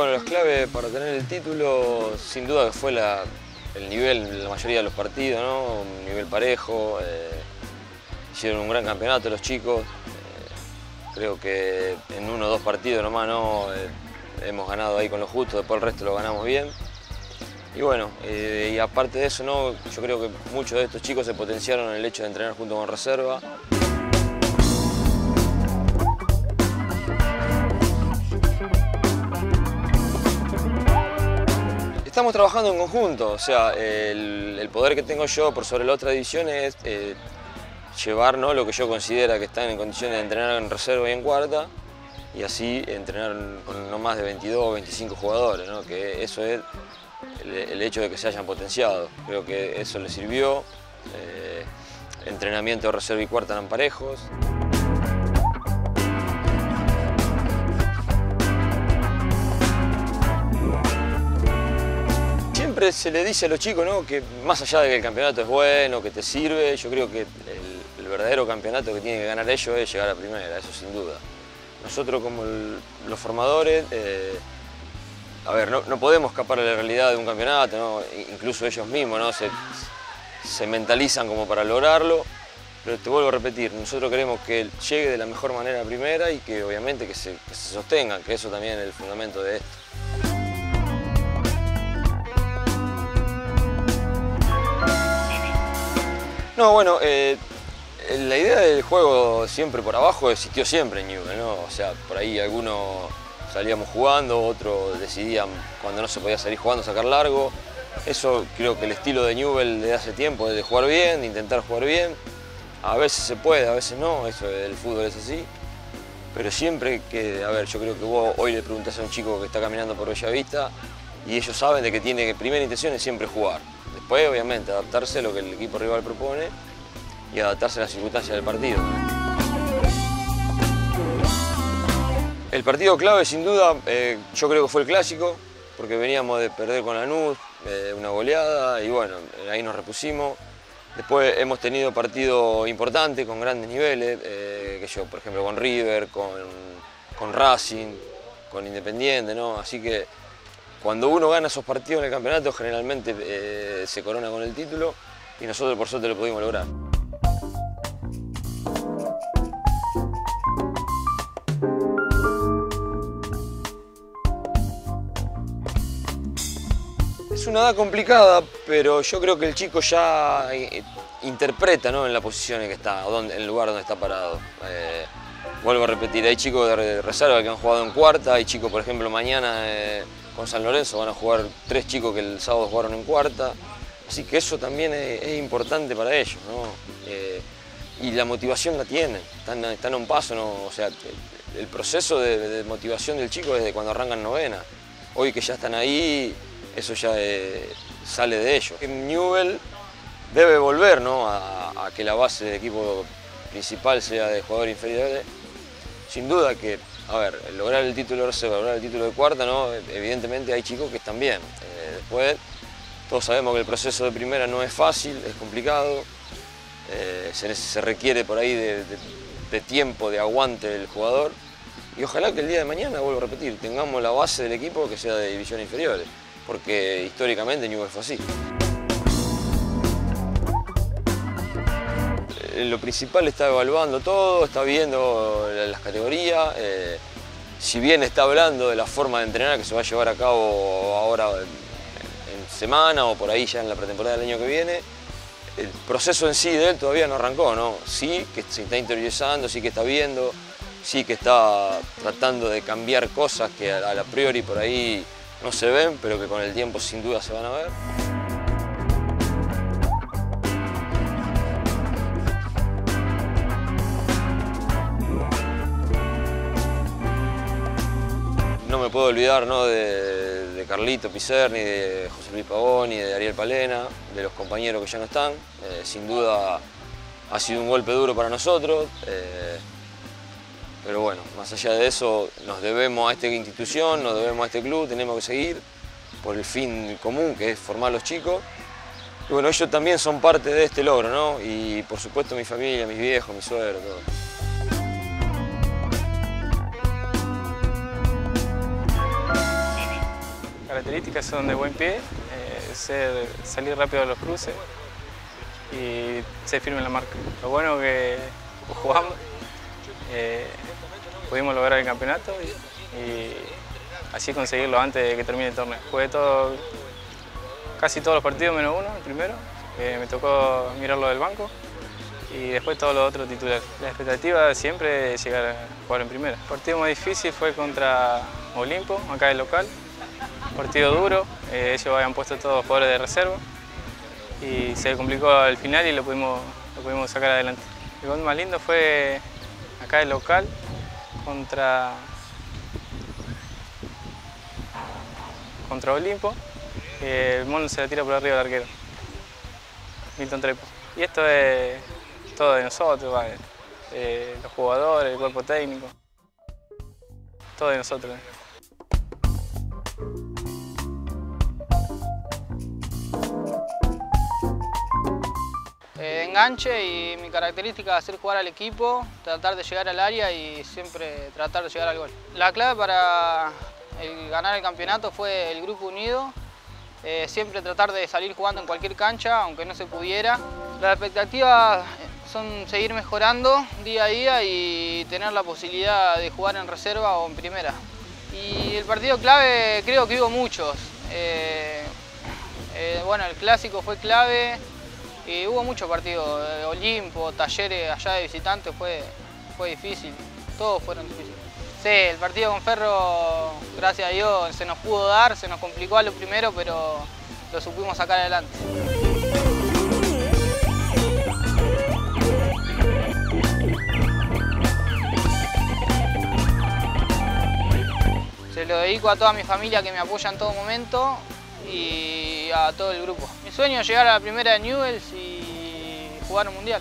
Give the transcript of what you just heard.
Bueno, las claves para tener el título, sin duda que fue el nivel la mayoría de los partidos, un nivel parejo. Eh, hicieron un gran campeonato los chicos. Eh, creo que en uno o dos partidos nomás no eh, hemos ganado ahí con lo justo, después el resto lo ganamos bien. Y bueno, y aparte de eso, ¿no? yo creo que muchos de estos chicos se potenciaron en el hecho de entrenar junto con reserva. Estamos trabajando en conjunto, o sea, el, poder que tengo yo por sobre la otra división es eh, llevar lo que yo considero que están en condiciones de entrenar en reserva y en cuarta y así entrenar con no más de 22 o 25 jugadores, ¿no? que eso es el, hecho de que se hayan potenciado. Creo que eso les sirvió, eh, entrenamiento de reserva y cuarta eran parejos. Se le dice a los chicos ¿no? que más allá de que el campeonato es bueno, que te sirve, yo creo que el, verdadero campeonato que tienen que ganar ellos es llegar a primera, eso sin duda. Nosotros como los formadores, eh, a ver, no, podemos escapar de la realidad de un campeonato, incluso ellos mismos ¿no? se, se mentalizan como para lograrlo, pero te vuelvo a repetir, nosotros queremos que llegue de la mejor manera a primera y que obviamente que se sostengan, que eso también es el fundamento de esto. No, bueno, eh, la idea del juego siempre por abajo existió siempre en Newell, ¿no? O sea, por ahí algunos salíamos jugando, otros decidían cuando no se podía salir jugando sacar largo. Eso creo que el estilo de Newell de hace tiempo es de jugar bien, de intentar jugar bien. A veces se puede, a veces no, eso del fútbol es así. Pero siempre que, a ver, yo creo que vos hoy le preguntás a un chico que está caminando por Bellavista y ellos saben de que tiene que primera intención es siempre jugar. Después, obviamente, adaptarse a lo que el equipo rival propone y adaptarse a las circunstancias del partido. El partido clave, sin duda, eh, yo creo que fue el clásico, porque veníamos de perder con Lanús, eh, una goleada, y bueno, ahí nos repusimos. Después hemos tenido partidos importantes, con grandes niveles, eh, que yo, por ejemplo, con River, con, con Racing, con Independiente, ¿no? Así que cuando uno gana esos partidos en el campeonato, generalmente eh, se corona con el título y nosotros por suerte lo pudimos lograr. Es una edad complicada, pero yo creo que el chico ya eh, interpreta ¿no? en la posición en que está, en el lugar donde está parado. Eh, vuelvo a repetir, hay chicos de reserva que han jugado en cuarta, hay chicos, por ejemplo, mañana con San Lorenzo van a jugar tres chicos que el sábado jugaron en cuarta, así que eso también es, importante para ellos, ¿no? Eh, y la motivación la tienen, están, a un paso, ¿no? o sea, el, proceso de, motivación del chico es de cuando arrancan novena. Hoy que ya están ahí, eso ya eh, sale de ellos. Newell debe volver ¿no? a, a que la base del equipo principal sea de jugadores inferiores. Sin duda que a ver, lograr el título de reserva, lograr el título de cuarta, ¿no? evidentemente hay chicos que están bien. Eh, después, todos sabemos que el proceso de primera no es fácil, es complicado, eh, se, requiere por ahí de, tiempo, de aguante del jugador. Y ojalá que el día de mañana, vuelvo a repetir, tengamos la base del equipo que sea de división inferiores, porque históricamente Newell fue así. Lo principal está evaluando todo, está viendo las categorías, eh, si bien está hablando de la forma de entrenar que se va a llevar a cabo ahora en, semana o por ahí ya en la pretemporada del año que viene, el proceso en sí de él todavía no arrancó, ¿no? Sí que se está interiorizando, sí que está viendo, sí que está tratando de cambiar cosas que a la priori por ahí no se ven, pero que con el tiempo sin duda se van a ver. Me puedo olvidar de, Carlito Picerni, de José Luis Pavón y de Ariel Palena, de los compañeros que ya no están. Eh, sin duda ha sido un golpe duro para nosotros, eh, pero bueno, más allá de eso nos debemos a esta institución, nos debemos a este club, tenemos que seguir por el fin común que es formar a los chicos. Y bueno, ellos también son parte de este logro, ¿no? Y por supuesto mi familia, mis viejos, mi suegro, todo. Características son de buen pie, ser, salir rápido a los cruces y ser firme en la marca. Lo bueno que jugamos, pudimos lograr el campeonato y, así conseguirlo antes de que termine el torneo. Jugué todo, casi todos los partidos menos uno, el primero, me tocó mirarlo del banco y después todos los otros titulares. La expectativa siempre es llegar a jugar en primera. El partido más difícil fue contra Olimpo, acá el local. Partido duro, eh, ellos habían puesto todos jugadores de reserva y se complicó al final y lo pudimos, lo pudimos sacar adelante. El gol más lindo fue acá el local contra, contra Olimpo. el mono se la tira por arriba del arquero, Milton Trepo. Y esto es todo de nosotros, los jugadores, el cuerpo técnico, todo de nosotros. Enganche y mi característica es hacer jugar al equipo, tratar de llegar al área y siempre tratar de llegar al gol. La clave para ganar el campeonato fue el grupo unido, eh, siempre tratar de salir jugando en cualquier cancha, aunque no se pudiera. La expectativa son seguir mejorando día a día y tener la posibilidad de jugar en reserva o en primera. Y el partido clave creo que hubo muchos. Eh, eh, bueno, el clásico fue clave y hubo muchos partidos. Eh, Olimpo, Talleres allá de visitantes fue, fue difícil. Todos fueron difíciles. Sí, el partido con Ferro, gracias a Dios, se nos pudo dar, se nos complicó a lo primero, pero lo supimos sacar adelante. Se lo dedico a toda mi familia que me apoya en todo momento y a todo el grupo. Sueño llegar a la primera de Newells y jugar un mundial.